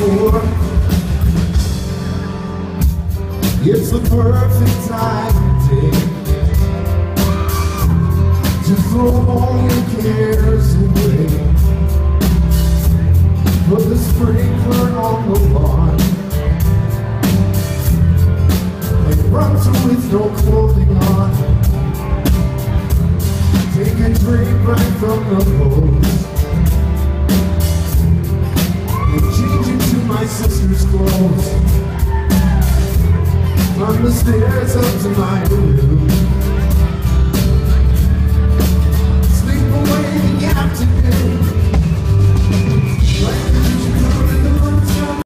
door. It's the perfect time of day to throw all your cares away. Put the sprinkler on the lawn and run to with no clothing on. Take a drink right from the hose the stairs up to my room.